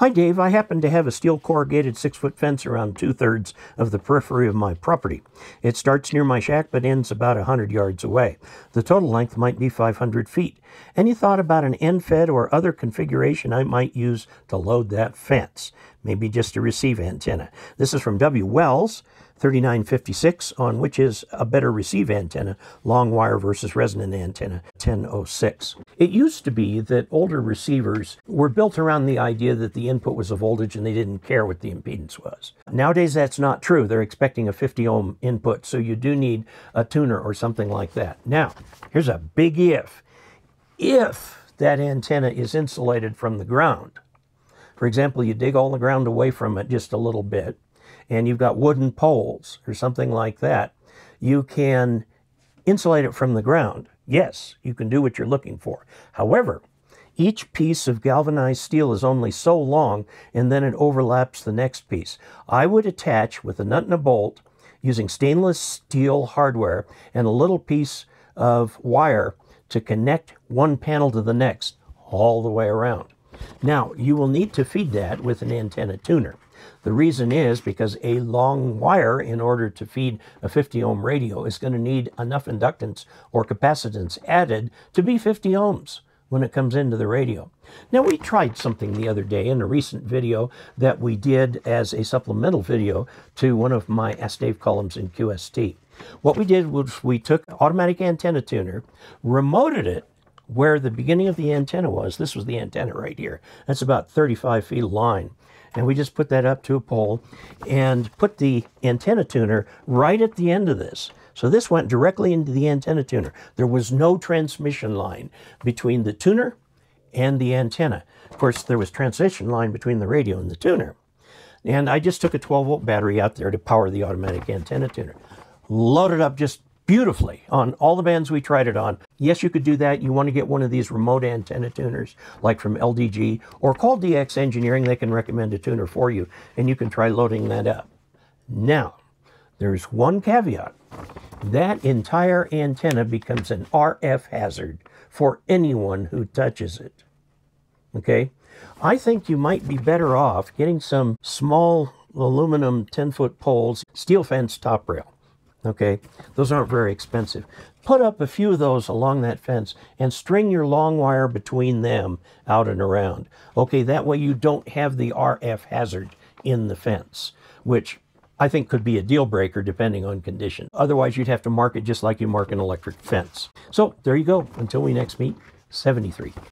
Hi, Dave. I happen to have a steel corrugated six foot fence around two thirds of the periphery of my property. It starts near my shack but ends about a 100 yards away. The total length might be 500 feet. Any thought about an end fed or other configuration I might use to load that fence? Maybe just a receive antenna. This is from W. Wells. 3956 on which is a better receive antenna, long wire versus resonant antenna, 1006. It used to be that older receivers were built around the idea that the input was a voltage and they didn't care what the impedance was. Nowadays that's not true. They're expecting a 50 ohm input, so you do need a tuner or something like that. Now, here's a big if. If that antenna is insulated from the ground, for example, you dig all the ground away from it just a little bit, and you've got wooden poles or something like that, you can insulate it from the ground. Yes, you can do what you're looking for. However, each piece of galvanized steel is only so long and then it overlaps the next piece. I would attach with a nut and a bolt using stainless steel hardware and a little piece of wire to connect one panel to the next all the way around. Now, you will need to feed that with an antenna tuner. The reason is because a long wire, in order to feed a 50 ohm radio, is going to need enough inductance or capacitance added to be 50 ohms when it comes into the radio. Now, we tried something the other day in a recent video that we did as a supplemental video to one of my Ask Dave columns in QST. What we did was we took automatic antenna tuner, remoted it where the beginning of the antenna was. This was the antenna right here. That's about 35 feet of line and we just put that up to a pole and put the antenna tuner right at the end of this. So this went directly into the antenna tuner. There was no transmission line between the tuner and the antenna. Of course, there was transition line between the radio and the tuner. And I just took a 12 volt battery out there to power the automatic antenna tuner. Loaded up just beautifully on all the bands we tried it on. Yes, you could do that. You want to get one of these remote antenna tuners, like from LDG, or call DX Engineering. They can recommend a tuner for you, and you can try loading that up. Now, there's one caveat. That entire antenna becomes an RF hazard for anyone who touches it. Okay? I think you might be better off getting some small aluminum 10 foot poles, steel fence top rail. Okay, those aren't very expensive. Put up a few of those along that fence and string your long wire between them out and around. Okay, that way you don't have the RF hazard in the fence, which I think could be a deal breaker depending on condition. Otherwise, you'd have to mark it just like you mark an electric fence. So there you go. Until we next meet, 73.